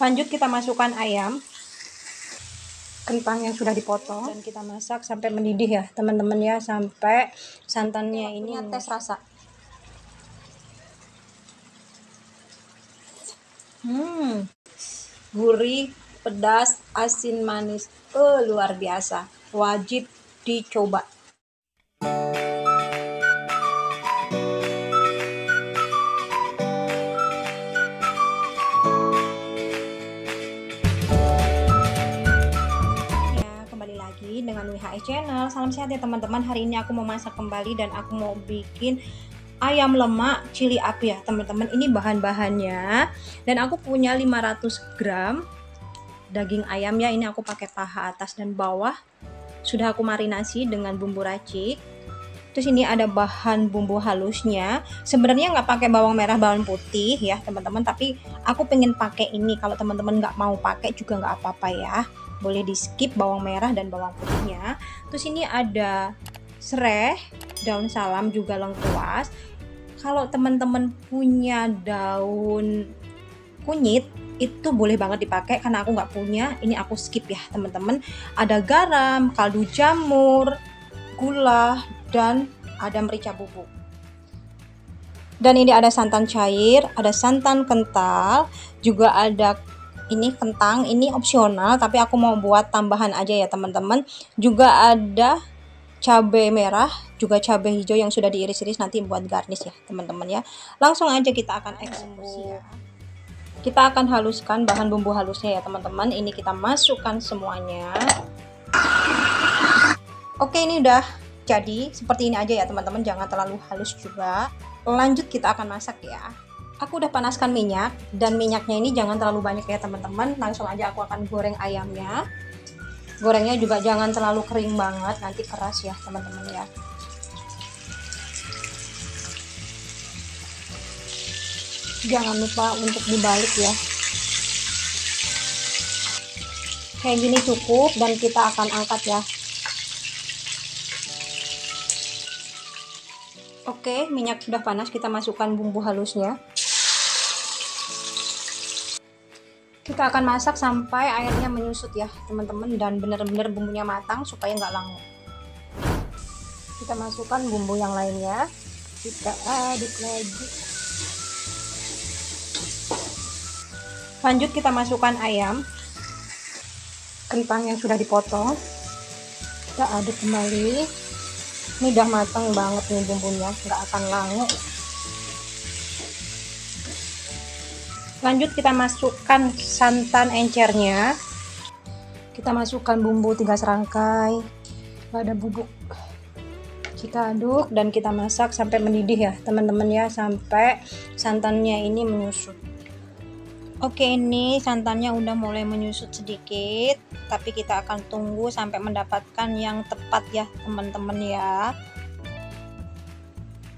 Lanjut kita masukkan ayam. Kentang yang sudah dipotong. Dan kita masak sampai mendidih ya teman-teman ya sampai santannya ini tes rasa. Hmm gurih pedas asin manis. Oh, luar biasa. Wajib dicoba WHI Channel. Salam sehat ya teman-teman. Hari ini aku mau masak kembali dan aku mau bikin ayam lemak cili api ya teman-teman. Ini bahan-bahannya dan aku punya 500 gram daging ayam ya. Ini aku pakai paha atas dan bawah. Sudah aku marinasi dengan bumbu racik. Terus ini ada bahan bumbu halusnya. Sebenarnya nggak pakai bawang merah, bawang putih ya teman-teman. Tapi aku pengen pakai ini. Kalau teman-teman nggak mau pakai juga nggak apa-apa ya boleh di skip bawang merah dan bawang putihnya terus ini ada serai daun salam juga lengkuas kalau teman-teman punya daun kunyit itu boleh banget dipakai karena aku nggak punya ini aku skip ya teman-teman ada garam kaldu jamur gula dan ada merica bubuk. Dan ini ada santan cair ada santan kental juga ada ini kentang. Ini opsional tapi aku mau buat tambahan aja ya teman-teman. Juga ada cabai merah juga cabai hijau yang sudah diiris-iris nanti buat garnish ya teman-teman ya. Langsung aja kita akan eksekusi ya. Kita akan haluskan bahan bumbu halusnya ya teman-teman. Ini kita masukkan semuanya. Oke ini udah jadi seperti ini aja ya teman-teman. Jangan terlalu halus juga. Lanjut kita akan masak ya. Aku udah panaskan minyak dan minyaknya ini jangan terlalu banyak ya teman-teman. Langsung aja aku akan goreng ayamnya. Gorengnya juga jangan terlalu kering banget nanti keras ya teman-teman ya. Jangan lupa untuk dibalik ya. Kayak gini cukup dan kita akan angkat ya Oke, minyak sudah panas, kita masukkan bumbu halusnya. kita akan masak sampai airnya menyusut ya teman-teman dan benar-benar bumbunya matang supaya nggak langu. Kita masukkan bumbu yang lainnya. Kita aduk lagi. Lanjut kita masukkan ayam. Kentang yang sudah dipotong. Kita aduk kembali ini udah matang banget nih bumbunya nggak akan langu. Lanjut kita masukkan santan encernya. Kita masukkan bumbu tiga serangkai. Ada bubuk. Kita aduk dan kita masak sampai mendidih ya teman-teman ya sampai santannya ini menyusut oke ini santannya udah mulai menyusut sedikit tapi kita akan tunggu sampai mendapatkan yang tepat ya teman-teman ya.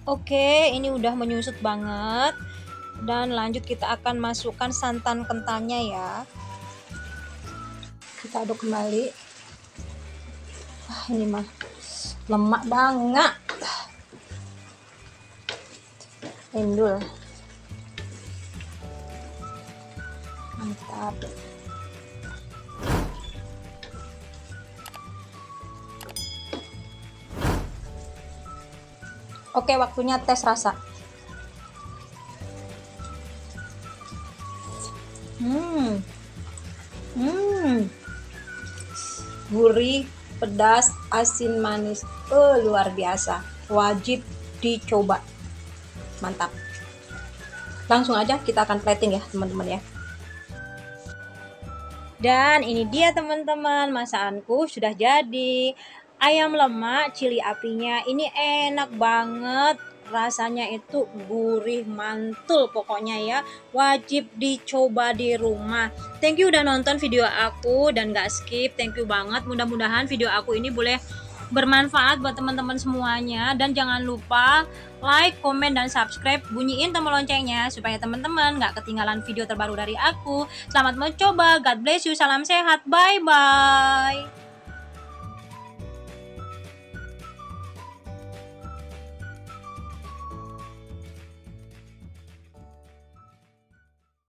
Oke ini udah menyusut banget. Dan lanjut kita akan masukkan santan kentalnya ya. Kita aduk kembali. Ah ini mah lemak banget. Endul mantap Oke, waktunya tes rasa. Hmm. Hmm. Gurih, pedas, asin, manis. Oh, luar biasa. Wajib dicoba. Mantap. Langsung aja kita akan plating ya, teman-teman ya. Dan ini dia teman-teman, masakanku sudah jadi. Ayam lemak cili apinya ini enak banget. Rasanya itu gurih mantul pokoknya ya. Wajib dicoba di rumah. Thank you udah nonton video aku dan gak skip. Thank you banget. Mudah-mudahan video aku ini boleh bermanfaat buat teman-teman semuanya. Dan jangan lupa like, komen, dan subscribe. Bunyiin tombol loncengnya supaya teman-teman gak ketinggalan video terbaru dari aku. Selamat mencoba. God bless you. Salam sehat. Bye bye